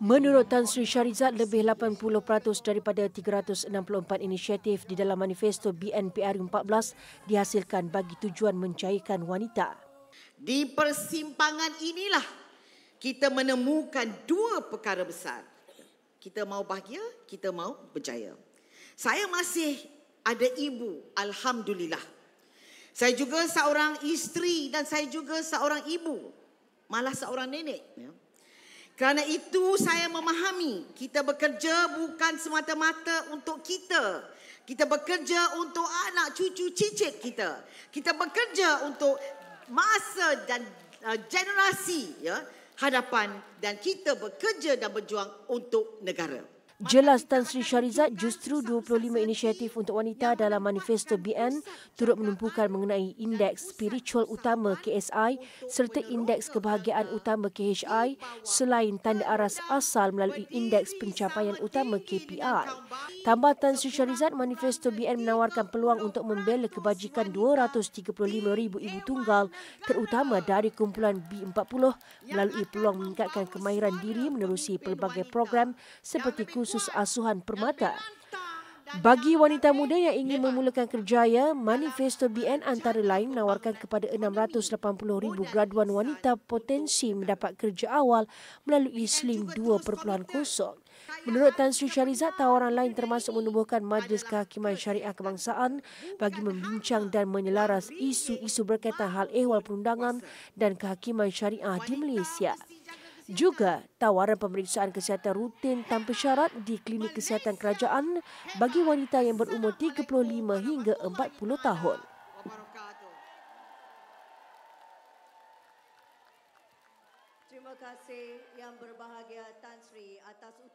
Menurut Tan Sri Syarizat, lebih 80% daripada 364 inisiatif di dalam manifesto BNPR 14 dihasilkan bagi tujuan mencairkan wanita. Di persimpangan inilah kita menemukan dua perkara besar. Kita mau bahagia, kita mau berjaya. Saya masih ada ibu, Alhamdulillah. Saya juga seorang isteri dan saya juga seorang ibu. Malah seorang nenek. Ya. Kerana itu saya memahami kita bekerja bukan semata-mata untuk kita. Kita bekerja untuk anak cucu cicit kita. Kita bekerja untuk masa dan uh, generasi ya hadapan dan kita bekerja dan berjuang untuk negara. Jelas Tan Sri Syarizat justru 25 inisiatif untuk wanita dalam manifesto BN turut menumpukan mengenai indeks spiritual utama KSI serta indeks kebahagiaan utama KHI selain tanda aras asal melalui indeks pencapaian utama KPI. Tambah Tan Sri Syarizat, manifesto BN menawarkan peluang untuk membela kebajikan 235,000 ibu tunggal terutama dari kumpulan B40 melalui peluang meningkatkan kemahiran diri menerusi pelbagai program seperti kursus khusus asuhan permata. Bagi wanita muda yang ingin memulakan kerjaya, Manifesto BN antara lain menawarkan kepada 680,000 graduan wanita potensi mendapat kerja awal melalui SLIM 2.0. Menurut Tan Sri Syarizat, tawaran lain termasuk menubuhkan Majlis Kehakiman Syariah Kebangsaan bagi membincang dan menyelaras isu-isu berkaitan hal ehwal perundangan dan kehakiman syariah di Malaysia. Juga tawaran pemeriksaan kesihatan rutin tanpa syarat di klinik kesihatan kerajaan bagi wanita yang berumur 35 hingga 40 tahun. Terima kasih yang berbahagia Tan Sri atas ucapan